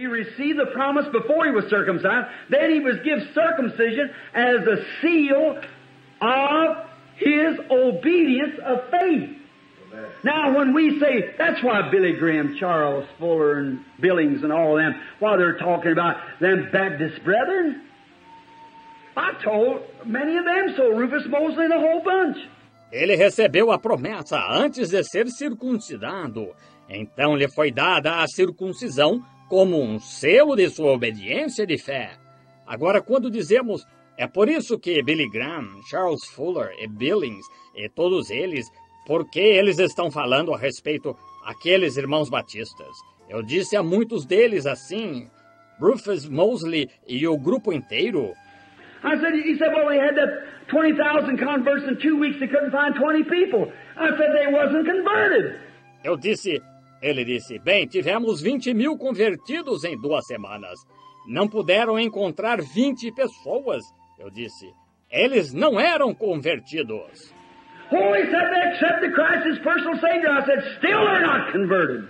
He received the promise before he was circumcised. Then he was given circumcision as a seal of his obedience of faith. Now, when we say, that's why Billy Graham, Charles Fuller, and Billings and all them, they're talking about them Baptist brethren, I told many of them so, Rufus Mosley whole bunch. Ele recebeu a promessa antes de ser circuncidado. Então lhe foi dada a circuncisão como um selo de sua obediência de fé. Agora, quando dizemos é por isso que Billy Graham, Charles Fuller e Billings e todos eles, porque eles estão falando a respeito aqueles irmãos batistas. Eu disse a muitos deles assim, Rufus Mosley e o grupo inteiro. I said, he said, well, we had that 20,000 converts in two weeks. They couldn't find 20 people. I said, they wasn't converted. Eu disse, ele disse, bem, tivemos 20 mil convertidos em duas semanas. Não puderam encontrar 20 pessoas. Eu disse, eles não eram convertidos. Oh, he said they accepted Christ as personal Savior. I said, still they're not converted.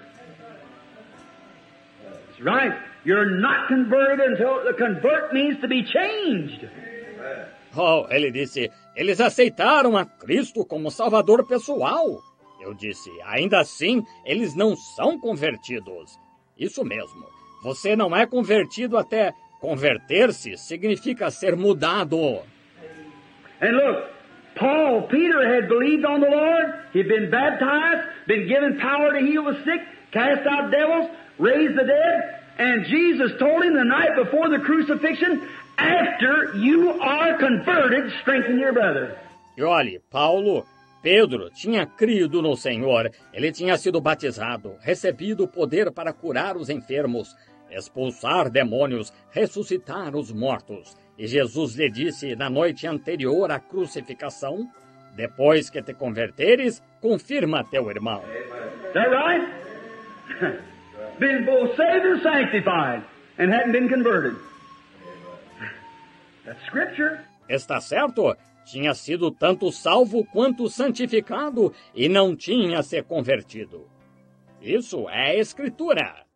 That's right. You're not converted until the convert means to be changed. Oh, ele disse, eles aceitaram a Cristo como Salvador pessoal. Eu disse, ainda assim, eles não são convertidos. Isso mesmo. Você não é convertido até converter-se significa ser mudado. And look, Paul, Peter had believed on the Lord. He'd been baptized, been given power to heal the sick, cast out devils, raise the dead. And Jesus told him the night before the crucifixion, after you are converted, strengthen your brother. E olhe, Paulo, Pedro tinha crido no Senhor, ele tinha sido batizado, recebido o poder para curar os enfermos, expulsar demônios, ressuscitar os mortos. E Jesus lhe disse na noite anterior à crucificação: Depois que te converteres, confirma teu irmão. Is that right? been both saved and sanctified and hadn't been converted. That's scripture. Está certo? Tinha sido tanto salvo quanto santificado e não tinha se convertido. Isso é Escritura.